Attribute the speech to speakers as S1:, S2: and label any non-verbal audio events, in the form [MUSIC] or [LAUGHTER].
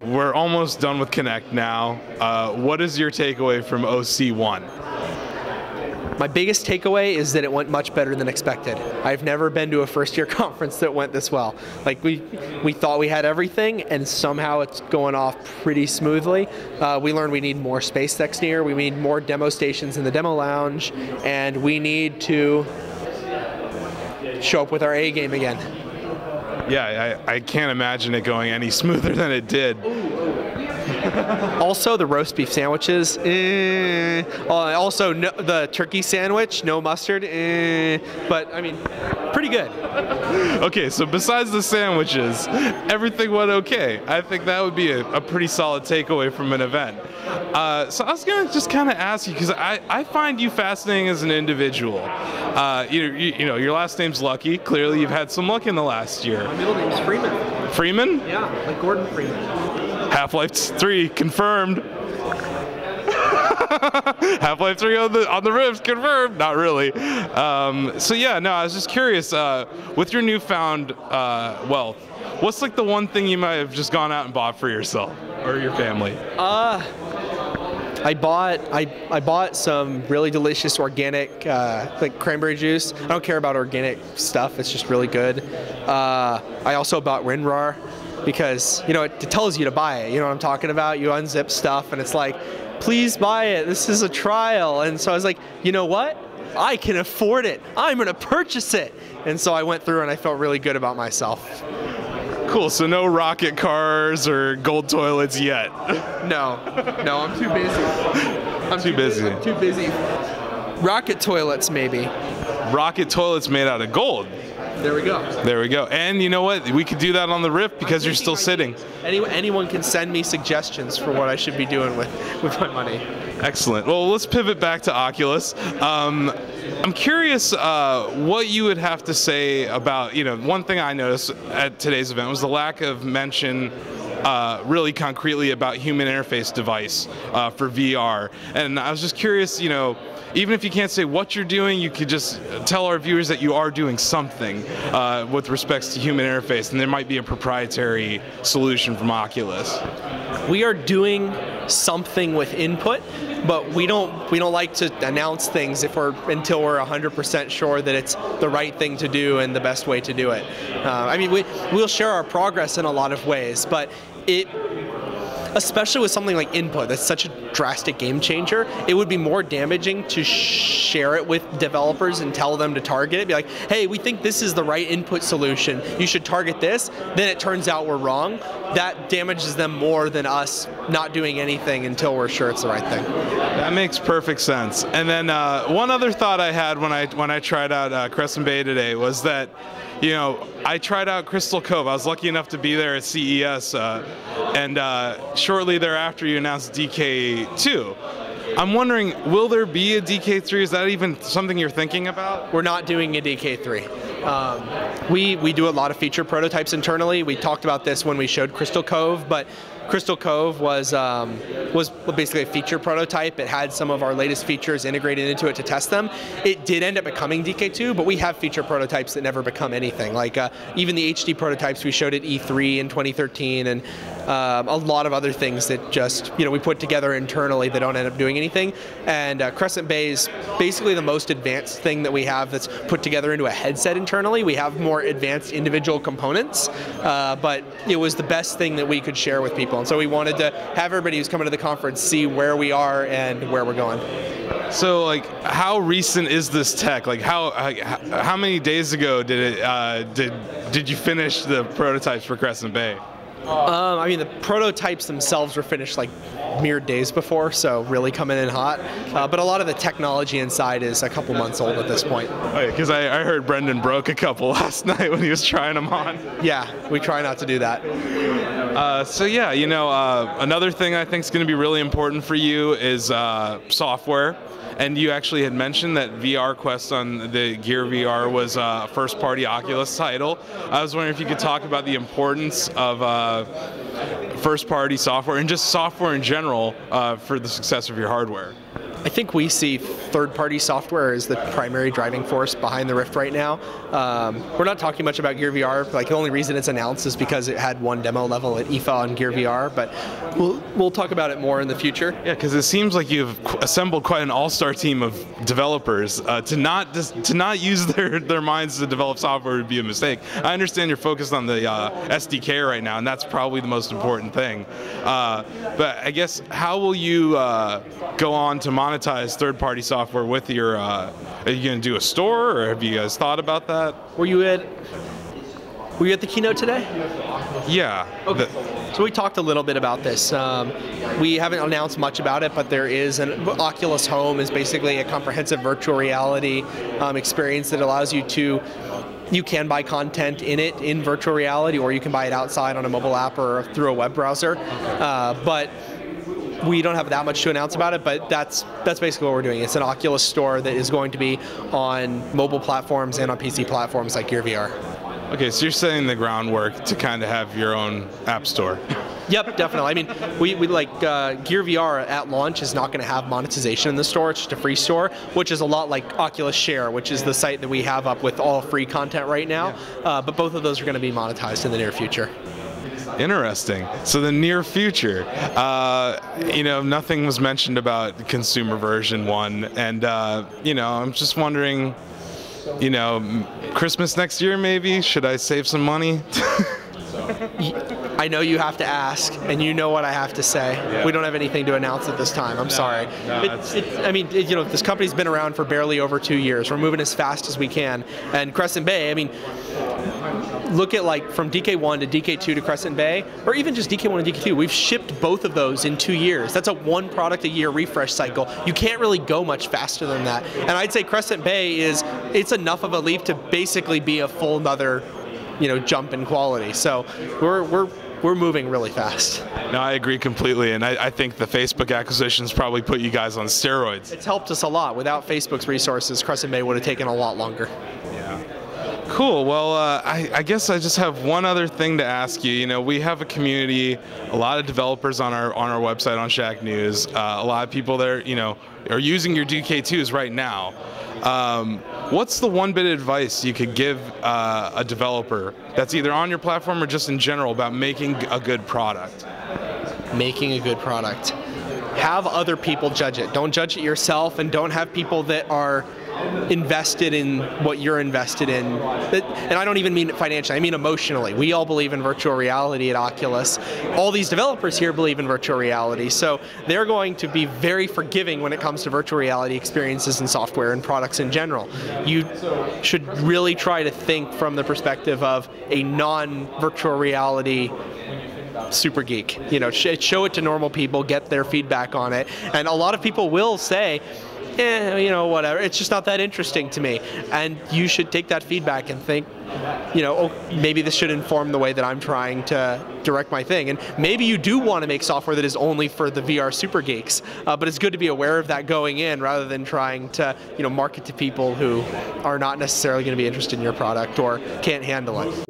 S1: We're almost done with Connect now. Uh, what is your takeaway from OC1?
S2: My biggest takeaway is that it went much better than expected. I've never been to a first year [LAUGHS] conference that went this well. Like we we thought we had everything and somehow it's going off pretty smoothly. Uh, we learned we need more space next year. We need more demo stations in the demo lounge and we need to show up with our A game again.
S1: Yeah, I, I can't imagine it going any [LAUGHS] smoother than it did. [LAUGHS]
S2: also, the roast beef sandwiches. Eh. Uh, also, no, the turkey sandwich, no mustard. Eh. But I mean, pretty good.
S1: Okay, so besides the sandwiches, everything went okay. I think that would be a, a pretty solid takeaway from an event. Uh, so I was gonna just kind of ask you because I, I find you fascinating as an individual. Uh, you, you, you know your last name's Luckey. Clearly, you've had some luck in the last year.
S2: My middle name's Freeman.
S1: Freeman?
S2: Yeah, like Gordon Freeman.
S1: Half-Life 3 confirmed. [LAUGHS] Half-Life 3 on the on the confirmed. Not really. Um, so yeah, no, I was just curious. Uh, with your newfound uh, wealth, what's like the one thing you might have just gone out and bought for yourself or your family?
S2: Uh, I bought I, I bought some really delicious organic uh, like cranberry juice. I don't care about organic stuff; it's just really good. Uh, I also bought WinRAR because you know it, it tells you to buy it. You know what I'm talking about? You unzip stuff, and it's like, please buy it. This is a trial. And so I was like, you know what? I can afford it. I'm going to purchase it. And so I went through and I felt really good about myself.
S1: Cool. So no rocket cars or gold toilets yet.
S2: no, no, I'm too busy. I'm
S1: too, too busy.
S2: busy. I'm too busy. Rocket toilets, maybe.
S1: Rocket toilets made out of gold.
S2: There we go.
S1: There we go. And you know what? We could do that on the Rift because you're still sitting.
S2: Any, anyone can send me suggestions for what I should be doing with, with my money.
S1: Excellent. Well, let's pivot back to Oculus. Um, I'm curious uh, what you would have to say about, you know, one thing I noticed at today's event was the lack of mention uh, really concretely about human interface device uh, for VR. And I was just curious, you know, even if you can't say what you're doing, you could just tell our viewers that you are doing something uh, with respects to human interface, and there might be a proprietary solution from Oculus.
S2: We are doing something with input, but we don't we don't like to announce things if we're until we're 100% sure that it's the right thing to do and the best way to do it. Uh, I mean, we we'll share our progress in a lot of ways, but it especially with something like input that's such a drastic game changer it would be more damaging to share it with developers and tell them to target it. Be like hey we think this is the right input solution. You should target this. Then it turns out we're wrong. That damages them more than us not doing anything until we're sure it's the right thing.
S1: That makes perfect sense. And then uh, one other thought i had when i when i tried out uh, Crescent Bay today was that you know, I tried out Crystal Cove. I was lucky enough to be there at CES, uh, and uh, shortly thereafter, you announced DK2. I'm wondering, will there be a DK3? Is that even something you're thinking about?
S2: We're not doing a DK3. Um, we we do a lot of feature prototypes internally. We talked about this when we showed Crystal Cove, but Crystal Cove was um, was basically a feature prototype. It had some of our latest features integrated into it to test them. It did end up becoming DK2, but we have feature prototypes that never become anything. Like uh, even the HD prototypes we showed at E3 in 2013, and um, a lot of other things that just you know we put together internally that don't end up doing anything. And uh, Crescent Bay is basically the most advanced thing that we have that's put together into a headset internally. We have more advanced individual components, uh, but it was the best thing that we could share with people. And so we wanted to have everybody who's coming to the conference see where we are and where we're going.
S1: So, like, how recent is this tech? Like, how how many days ago did it uh, did did you finish the prototypes for Crescent Bay?
S2: Um, I mean, the prototypes themselves were finished like mere days before, so really coming in hot. Uh, but a lot of the technology inside is a couple months old at this point.
S1: Because oh, I, I, heard Brendan broke a couple [LAUGHS] last night when he was trying them on.
S2: Yeah, we try not to do that.
S1: Uh, so yeah, you know, uh, another thing I think is going to be really important for you is uh, software. And you actually had mentioned that VR Quest on the Gear VR was a first party Oculus title. I was wondering if you could talk about the importance of uh, first party software and just software in general uh, for the success of your hardware.
S2: I think we see third-party software as the primary driving force behind the Rift right now. Um, we're not talking much about Gear VR. Like the only reason it's announced is because it had one demo level at IFA on Gear VR, but we'll we'll talk about it more in the future.
S1: Yeah, because it seems like you've assembled quite an all-star team of developers. Uh, to not just, to not use [LAUGHS] their their minds to develop software would be a mistake. I understand you're focused on the uh, SDK right now, and that's probably the most important thing. Uh, but I guess how will you uh, go on to monetize third-party software with your? Uh, are you going to do a store, or have you guys thought about that?
S2: Were you at Were you at the keynote today?
S1: Yeah.
S2: Okay.
S1: The-
S2: So we talked a little bit about this. Um, we haven't announced much about it, but there is an Oculus Home is basically a comprehensive virtual reality um, experience that allows you to. You can buy content in it in virtual reality, or you can buy it outside on a mobile app or through a web browser. Uh, but we don't have that much to announce about it, but that's that's basically what we're doing. It's an Oculus store that is going to be on mobile platforms and on PC platforms like Gear VR.
S1: okay, so you're setting the groundwork to kind of have your own app store. [LAUGHS]
S2: Yep, definitely. I mean, we, we like uh, Gear VR at launch is not going to have monetization in the store. It's just a free store, which is a lot like Oculus Share, which is the site that we have up with all free content right now. Uh, but both of those are going to be monetized in the near future.
S1: Interesting. So the near future, uh, you know, nothing was mentioned about consumer version one, and uh, you know, I'm just wondering, you know, Christmas next year maybe. Should I save some money? [LAUGHS]
S2: I know you have to ask, and you know what I have to say.
S1: Yeah.
S2: We don't have anything to announce at this time. I'm sorry.
S1: no,
S2: It- it- I mean, it- you know, this company's been around for barely over two years. We're moving as fast as we can. And Crescent Bay, I mean, look at like from DK1 to DK2 to Crescent Bay, or even just DK1 and DK2, we've shipped both of those in two years. That's a one product a year refresh cycle. You can't really go much faster than that. And I'd say Crescent Bay is, it's enough of a leap to basically be a full another, you know, jump in quality. So we're, we're, we're moving really fast.
S1: no, I agree completely, and I, I think the Facebook acquisitions probably put you guys on steroids.
S2: It's helped us a lot. Without Facebook's resources, Crescent Bay would have taken a lot longer.
S1: Cool. Well, uh, I, I guess I just have one other thing to ask you. You know, we have a community, a lot of developers on our on our website on Shacknews. Uh, a lot of people there, you know, are using your DK2s right now. Um, what's the one bit of advice you could give uh, a developer that's either on your platform or just in general about making a good product?
S2: making a good product. Have other people judge it. Don't judge it yourself, and don't have people that are invested in what you're invested in. And I don't even mean financially, I mean emotionally. We all believe in virtual reality at Oculus. All these developers here believe in virtual reality. So they're going to be very forgiving when it comes to virtual reality experiences and software and products in general. You should really try to think from the perspective of a non virtual reality super geek. You know, sh- show it to normal people, get their feedback on it, and a lot of people will say, "Eh, you know, whatever. It's just not that interesting to me." And you should take that feedback and think, you know, oh, maybe this should inform the way that I'm trying to direct my thing. And maybe you do want to make software that is only for the VR super geeks, uh, but it's good to be aware of that going in rather than trying to, you know, market to people who are not necessarily going to be interested in your product or can't handle it.